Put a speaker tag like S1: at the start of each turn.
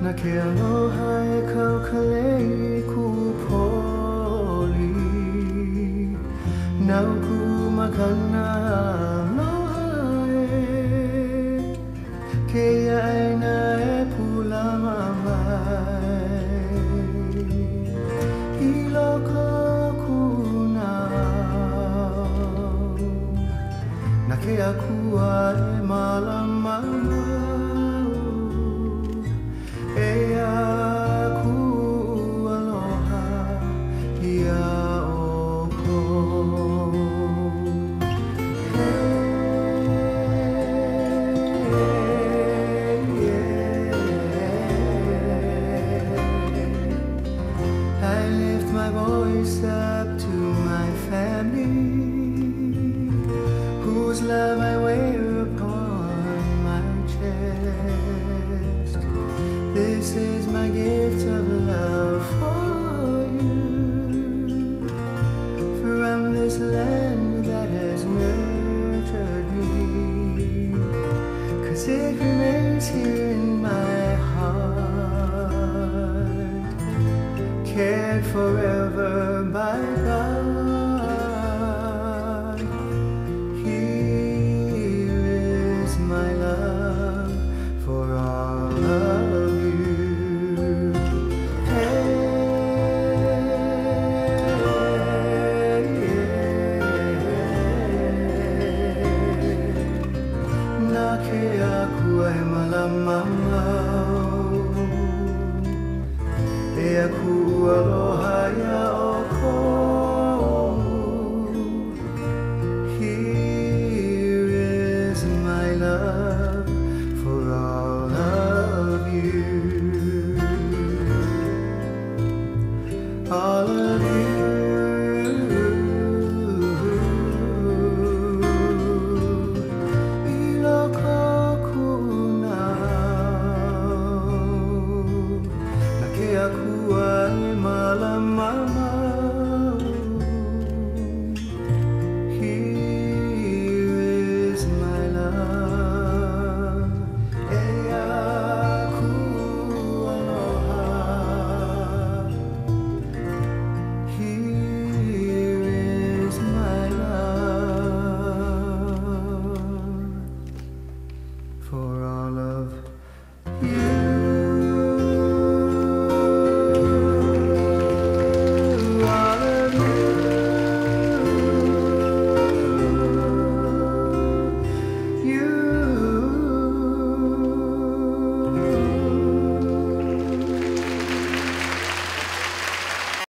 S1: Aloha e kaukalei kupoli Nau ku makana aloha e Ke aina e pula mamai. I loko kunau Na ke akua e malama voice up to my family, whose love I wear upon my chest. This is my gift of love for you, from this land that has nurtured me. Cause it remains here in my cared forever by God. Here is my love for all of you. Hey, Aku aloha ia o kou Here is my love for all of you. All of kunau Na